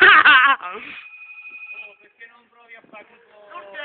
Ah! Oh, perché non provi a fare tipo...